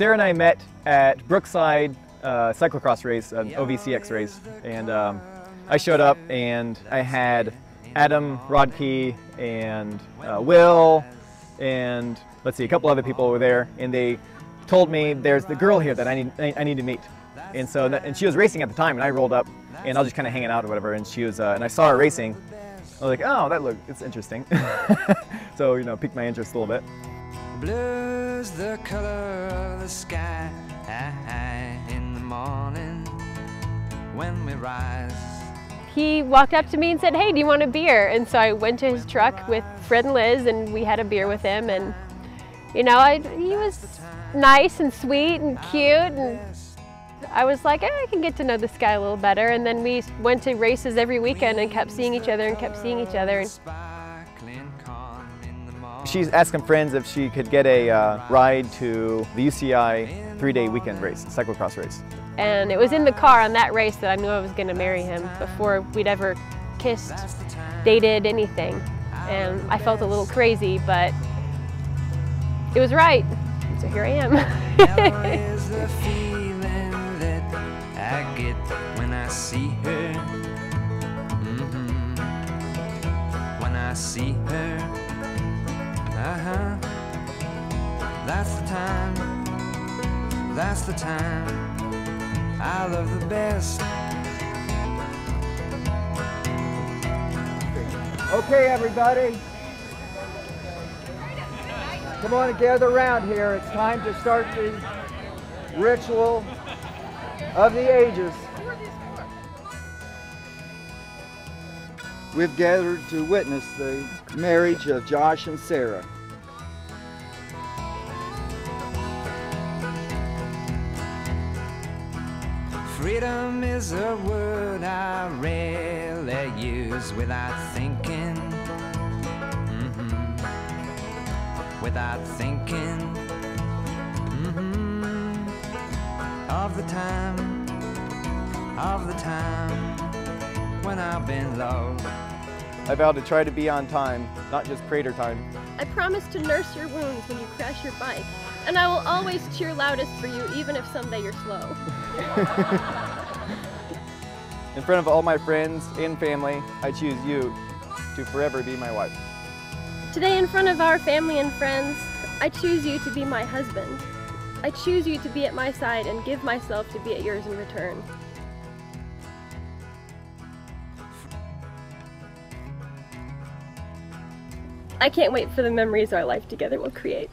Sarah and I met at Brookside uh, cyclocross race, an OVCX race, and um, I showed up and I had Adam Rodkey and uh, Will and let's see, a couple other people were there, and they told me there's the girl here that I need I, I need to meet, and so and she was racing at the time, and I rolled up, and I was just kind of hanging out or whatever, and she was uh, and I saw her racing, I was like, oh, that look, it's interesting, so you know, piqued my interest a little bit. Blue's the color of the sky in the morning when we rise. He walked up to me and said, hey, do you want a beer? And so I went to his truck with Fred and Liz and we had a beer with him and you know, I, he was nice and sweet and cute and I was like, eh, I can get to know this guy a little better. And then we went to races every weekend and kept seeing each other and kept seeing each other. She's asking friends if she could get a uh, ride to the UCI three-day weekend race, cyclocross race. And it was in the car on that race that I knew I was going to marry him before we'd ever kissed, dated, anything. And I felt a little crazy, but it was right. So here I am. when I see her. Uh-huh. That's the time. That's the time. I love the best. Okay, everybody. Come on and gather around here. It's time to start the ritual of the ages. We've gathered to witness the marriage of Josh and Sarah. Freedom is a word I rarely use without thinking. Mm -hmm. Without thinking. Mm -hmm. Of the time, of the time when I've been low. I vow to try to be on time, not just crater time. I promise to nurse your wounds when you crash your bike, and I will always cheer loudest for you even if someday you're slow. In front of all my friends and family, I choose you to forever be my wife. Today in front of our family and friends, I choose you to be my husband. I choose you to be at my side and give myself to be at yours in return. I can't wait for the memories our life together will create.